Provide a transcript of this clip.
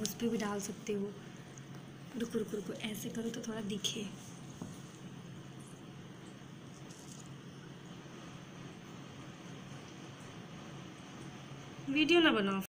उस पर भी डाल सकते हो। रुको रुको रुको, ऐसे करो तो थोड़ा दिखे। वीडियो ना बनाओ।